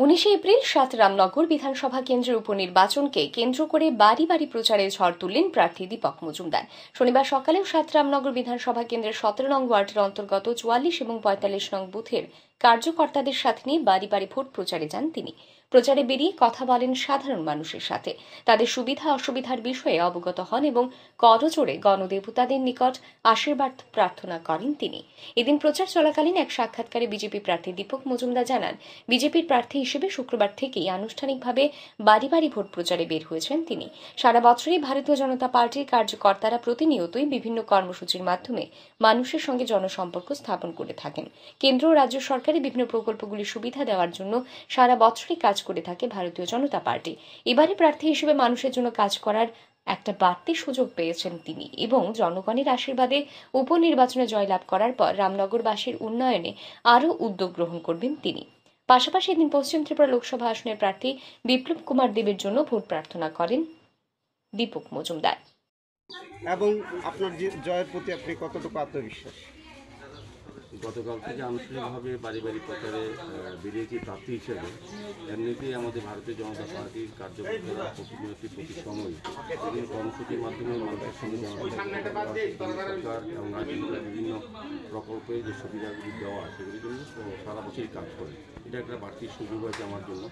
উনিশে এপ্রিল সাত রামনগর বিধানসভা কেন্দ্রের উপনির্বাচনকে কেন্দ্র করে বাড়ি বাড়ি প্রচারে ঝড় তুললেন প্রার্থী দীপক মজুমদার। শনিবার সকালেও সাতরামনগর বিধানসভা কেন্দ্রের সতেরো নং ওয়ার্ডের অন্তর্গত চুয়াল্লিশ এবং পঁয়তাল্লিশ নং বুথের কার্যকর্তাদের সাথে নিয়ে বাড়ি বাড়ি ভোট প্রচারে যান তিনি। প্রচারে বেরিয়ে কথা বলেন সাধারণ মানুষের সাথে। তাদের সুবিধা অসুবিধার বিষয়ে অবগত হন এবং করজোড়ে গণদেবতাদের নিকট আশীর্বাদ প্রার্থনা করেন তিনি। এদিন প্রচার চলাকালীন এক সাক্ষাৎকারে বিজেপি প্রার্থী দীপক মজুমদার জানান, বিজেপির প্রার্থী হিসেবে শুক্রবার থেকেই আনুষ্ঠানিকভাবে বাড়ি বাড়ি ভোট প্রচারে বের হয়েছেন তিনি। সারা বছরই ভারতীয় জনতা পার্টির কার্যকর্তারা প্রতিনিয়তই বিভিন্ন কর্মসূচির মাধ্যমে মানুষের সঙ্গে জনসম্পর্ক স্থাপন করে থাকেন। কেন্দ্র ও রাজ্য সরকারের বিভিন্ন প্রকল্পগুলির সুবিধা দেওয়ার জন্য সারা বছরই কাজ করে থাকে ভারতীয় জনতা পার্টি। এবারে প্রার্থী হিসেবে মানুষের জন্য কাজ করার একটা বাড়তি সুযোগ পেয়েছেন তিনি এবং জনগণের আশীর্বাদে উপনির্বাচনে জয়লাভ করার পর রামনগরবাসীর উন্নয়নে আরও উদ্যোগ গ্রহণ করবেন তিনি। পাশাপাশি এদিন পশ্চিম ত্রিপুরা লোকসভা আসনের প্রার্থী বিপ্লব কুমার দেবের জন্য ভোট প্রার্থনা করেন দীপক মজুমদার। এবং আপনার জয়ের প্রতি আপনি কতটুকু আত্মবিশ্বাস? গতকাল থেকে আনুষ্ঠানিকভাবে বাড়ি বাড়ি প্রচারে বিজেপি প্রার্থী হিসেবে এমনিতেই আমাদের ভারতীয় জনতা পার্টির কার্যকর্তারা প্রতিনিয়ত প্রতি সময় বিভিন্ন কর্মসূচির মাধ্যমে মানুষের সঙ্গে সরকার এবং সরকারের বিভিন্ন প্রকল্পে যে সুবিধাগুলি দেওয়া সেগুলির জন্য সারা বছরই কাজ করে। এটা একটা বাড়তি সুযোগ হয়েছে আমার জন্য।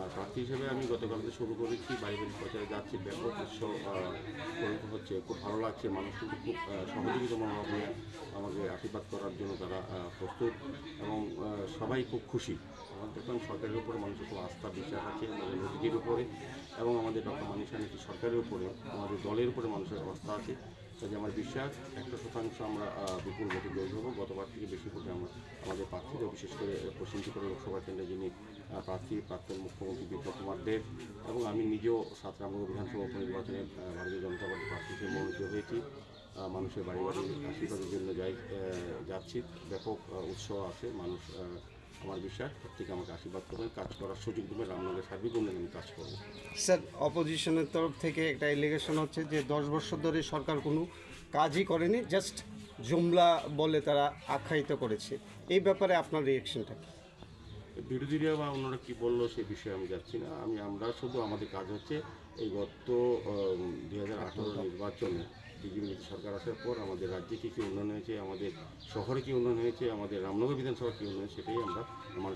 আর প্রার্থী হিসেবে আমি গতকাল থেকে শুরু করেছি বাড়ি বাড়ি প্রচারে যাচ্ছি, ব্যাপক উৎসব হচ্ছে, খুব ভালো লাগছে, মানুষ কিন্তু খুব সহযোগিতা মনোভাব নিয়ে আমাকে আশীর্বাদ করার জন্য তারা প্রস্তুত এবং সবাই খুব খুশি। আমার দেখলাম সরকারের উপরে মানুষের খুব আস্থা, বিশ্বাস আছে, আমাদের মোদীজির উপরে এবং আমাদের ডক্টর মানিসা নীতি সরকারের উপরে, আমাদের দলের উপরে মানুষের আস্থা আছে। কাজে আমার বিশ্বাস, একটা শতাংশ আমরা বিপুল ভোটে জয় হব। গতবার থেকে বেশি ভোটে আমরা আমাদের প্রার্থীরা বিশেষ করে পশ্চিম ত্রিপুরা লোকসভা কেন্দ্রে যিনি প্রার্থী, প্রাক্তন মুখ্যমন্ত্রী বিপ্লব কুমার দেব এবং আমি নিজেও সাত রামনগর বিধানসভা উপনির্বাচনে ভারতীয় জনতা পার্টি প্রার্থী হিসেবে মনোনীত হয়েছি। মানুষের বাড়ি বাড়ি আশীর্বাদের জন্য যাই যাচ্ছি। ব্যাপক উৎসাহ আছে, মানুষ আমার বিশ্বাস প্রত্যেকে আমাকে আশীর্বাদ করবেন, কাজ করার সুযোগ দেবেন রামনগরের সার্বিক উন্নয়নে আমি কাজ করব। স্যার অপোজিশনের তরফ থেকে একটা এলিগেশন হচ্ছে যে, দশ বছর ধরে সরকার কোনো কাজই করেনি জাস্ট জুমলা বলে তারা আখ্যায়িত করেছে। এই ব্যাপারে আপনার রিয়েকশনটা কি? বিরোধীরা বা অন্যরা কী বলল সে বিষয়ে আমি যাচ্ছি না। আমি, আমরা শুধু আমাদের কাজ হচ্ছে এই গত দুই হাজার আঠারো নির্বাচনে বিজেপি সরকার আসার পর আমাদের রাজ্যে কী কী উন্নয়ন হয়েছে, আমাদের শহরে কী উন্নয়ন হয়েছে, আমাদের রামনগর বিধানসভা কী উন্নয়ন, সেটাই আমরা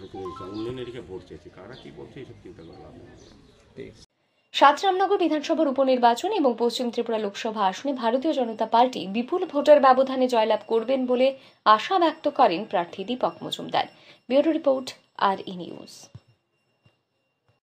দিচ্ছি উন্নয়নের দিকে ভোট চেয়েছি কারা কী বলছে, এইসব চিন্তা করে লাভ নেই ঠিক সাত রামনগর বিধানসভার উপনির্বাচন এবং পশ্চিম ত্রিপুরা লোকসভা আসনে ভারতীয় জনতা পার্টি বিপুল ভোটার ব্যবধানে জয়লাভ করবেন বলে আশা ব্যক্ত করেন প্রার্থী দীপক মজুমদার। ব্যুরো রিপোর্ট আর ই নিউজ।